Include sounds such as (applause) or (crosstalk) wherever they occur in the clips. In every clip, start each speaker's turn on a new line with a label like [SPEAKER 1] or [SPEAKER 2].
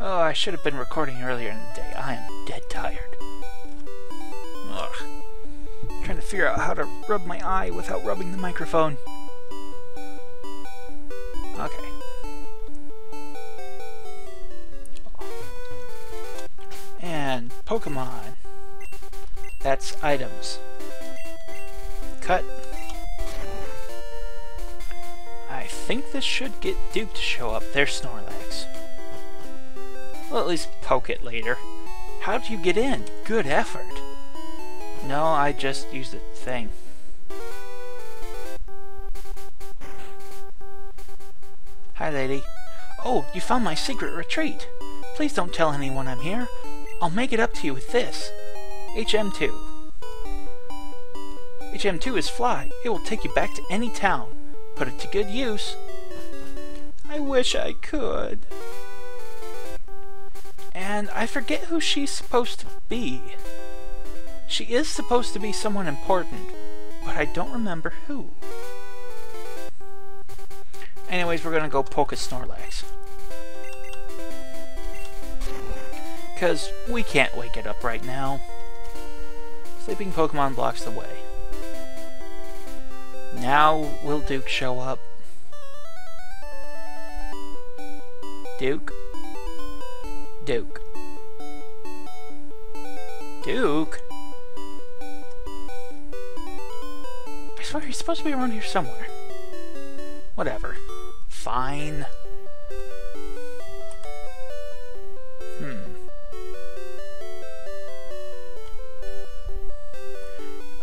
[SPEAKER 1] Oh, I should have been recording earlier in the day. I am dead tired. Ugh. Trying to figure out how to rub my eye without rubbing the microphone. Okay. And Pokemon. That's items. Cut. I think this should get Duke to show up. There's Snorlax. Well, at least poke it later. How did you get in? Good effort. No, I just used the thing. Hi, lady. Oh, you found my secret retreat. Please don't tell anyone I'm here. I'll make it up to you with this. HM2. HM2 is Fly. It will take you back to any town. Put it to good use. I wish I could. And I forget who she's supposed to be. She is supposed to be someone important, but I don't remember who. Anyways, we're gonna go poke a Snorlax. Because we can't wake it up right now. Sleeping Pokemon blocks the way. Now will Duke show up? Duke? Duke. Duke? I swear he's supposed to be around here somewhere. Whatever. Fine. Hmm.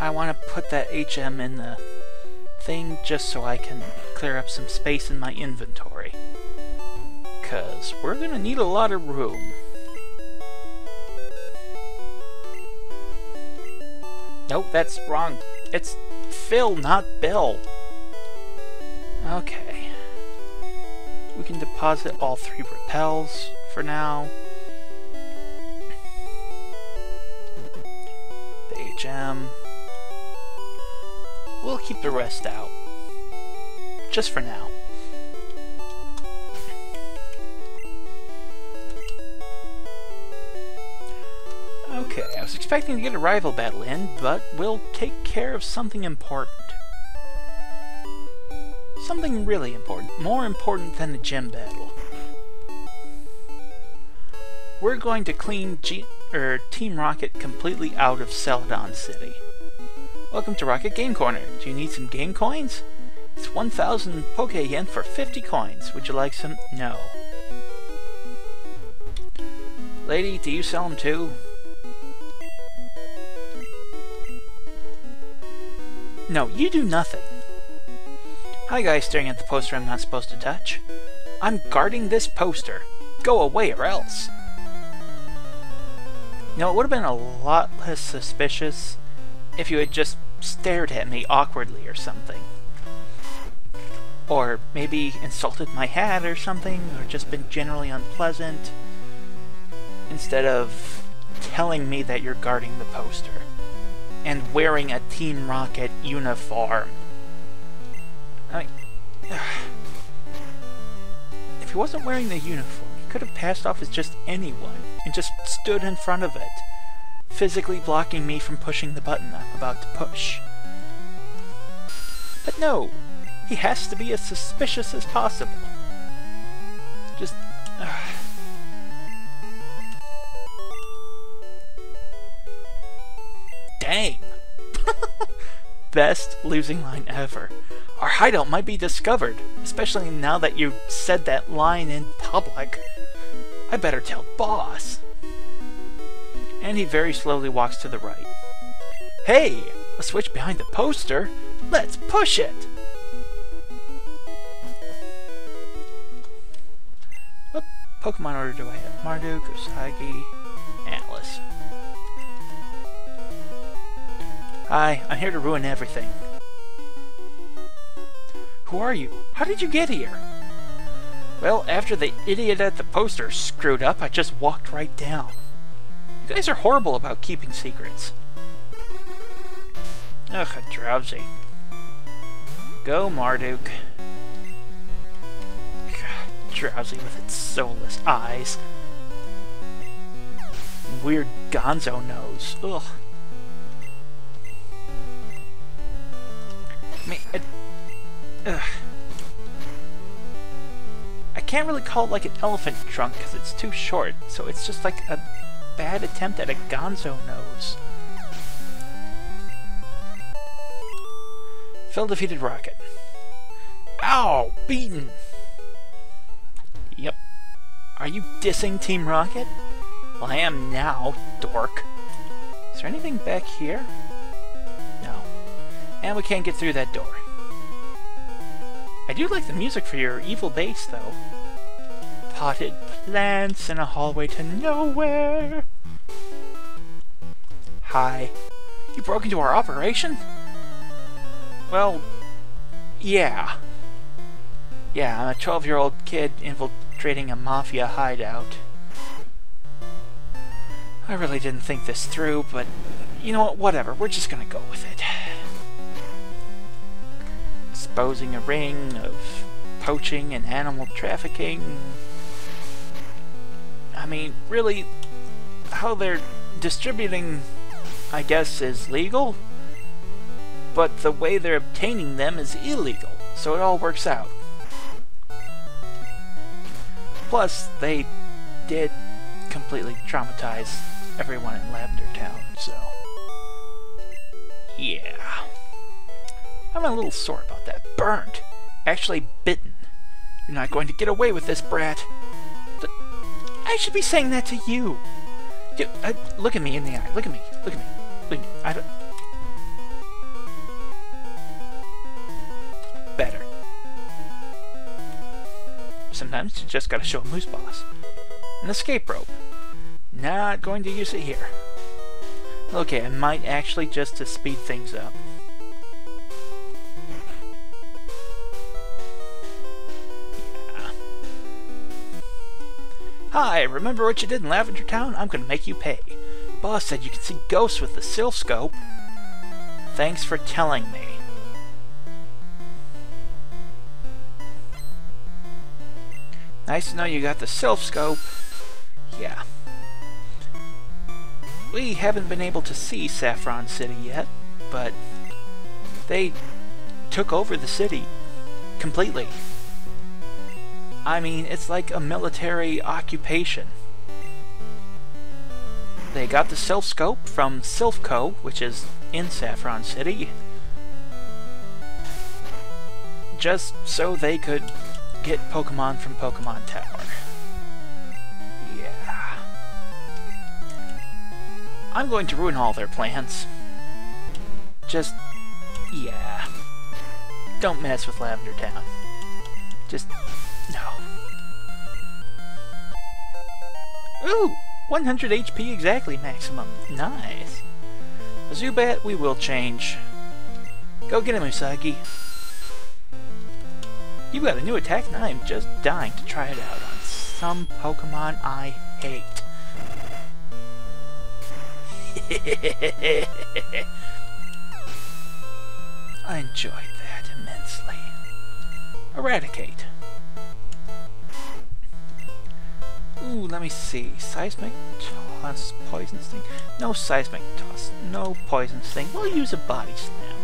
[SPEAKER 1] I want to put that HM in the thing just so I can clear up some space in my inventory. Because we're going to need a lot of room. Nope, that's wrong. It's Phil, not Bill. Okay. We can deposit all three repels for now. The HM. We'll keep the rest out. Just for now. Okay, I was expecting to get a rival battle in, but we'll take care of something important. Something really important. More important than the gym battle. We're going to clean G er, Team Rocket completely out of Celadon City. Welcome to Rocket Game Corner. Do you need some game coins? It's 1,000 Poke Yen for 50 coins. Would you like some? No. Lady, do you sell them too? No, you do nothing. Hi guys staring at the poster I'm not supposed to touch. I'm guarding this poster. Go away or else. Know, it would have been a lot less suspicious if you had just stared at me awkwardly or something. Or maybe insulted my hat or something, or just been generally unpleasant, instead of telling me that you're guarding the poster and wearing a Team Rocket uniform. I mean, (sighs) if he wasn't wearing the uniform, he could have passed off as just anyone and just stood in front of it, physically blocking me from pushing the button I'm about to push. But no, he has to be as suspicious as possible. Best losing line ever. Our hideout might be discovered, especially now that you said that line in public. I better tell boss. And he very slowly walks to the right. Hey, a switch behind the poster? Let's push it! What Pokemon order do I have? Marduk, Usagi, Hi, I'm here to ruin everything. Who are you? How did you get here? Well, after the idiot at the poster screwed up, I just walked right down. You guys are horrible about keeping secrets. Ugh, Drowzee. Go, Marduk. God, Drowzee with its soulless eyes. weird gonzo nose. Ugh. Ugh. I can't really call it like an elephant trunk because it's too short, so it's just like a bad attempt at a gonzo nose. Phil defeated Rocket. Ow! Beaten! Yep. Are you dissing Team Rocket? Well, I am now, dork. Is there anything back here? No. And we can't get through that door. I do like the music for your evil base, though. Potted plants in a hallway to nowhere. Hi. You broke into our operation? Well, yeah. Yeah, I'm a 12-year-old kid infiltrating a mafia hideout. I really didn't think this through, but you know what, whatever, we're just gonna go with it. Exposing a ring of poaching and animal trafficking. I mean, really, how they're distributing, I guess, is legal, but the way they're obtaining them is illegal, so it all works out. Plus, they did completely traumatize everyone in Lavender Town, so... Yeah. I'm a little sore about that. Burned. Actually bitten. You're not going to get away with this, brat. I should be saying that to you. Uh, look at me in the eye. Look at me. Look at me. Look at me. I don't... Better. Sometimes you just gotta show a moose boss. An escape rope. Not going to use it here. Okay, I might actually just to speed things up. Hi, remember what you did in Lavender Town? I'm gonna make you pay. Boss said you can see ghosts with the Silph Scope. Thanks for telling me. Nice to know you got the Scope. Yeah. We haven't been able to see Saffron City yet, but they took over the city completely. I mean, it's like a military occupation. They got the Silph Scope from Silph Co., which is in Saffron City, just so they could get Pokemon from Pokemon Tower. Yeah. I'm going to ruin all their plans. Just, yeah. Don't mess with Lavender Town. Just, no. Ooh! 100 HP exactly maximum. Nice. Zubat, we will change. Go get him, Usagi. You've got a new attack, and I'm just dying to try it out on some Pokemon I hate. (laughs) I enjoyed that immensely. Eradicate. Ooh, let me see. Seismic toss, poison sting. No seismic toss, no poison sting. We'll use a body slam.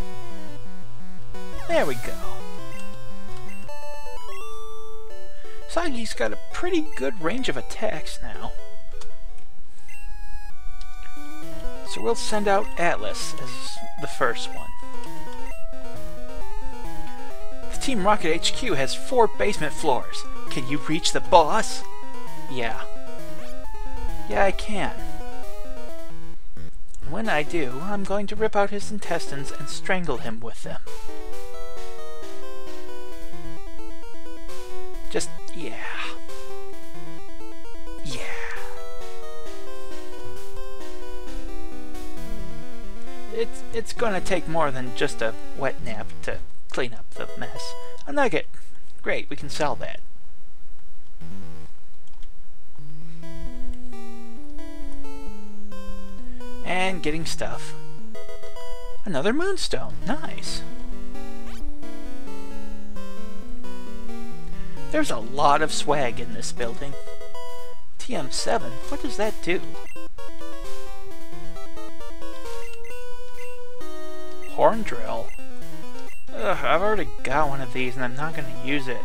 [SPEAKER 1] There we go. Sagi's got a pretty good range of attacks now. So we'll send out Atlas as the first one. The Team Rocket HQ has four basement floors. Can you reach the boss? Yeah. Yeah, I can. When I do, I'm going to rip out his intestines and strangle him with them. Just, yeah. Yeah. It's it's gonna take more than just a wet nap to clean up the mess. A nugget. Great, we can sell that. and getting stuff. Another moonstone, nice. There's a lot of swag in this building. TM7, what does that do? Horn drill. Ugh, I've already got one of these and I'm not going to use it.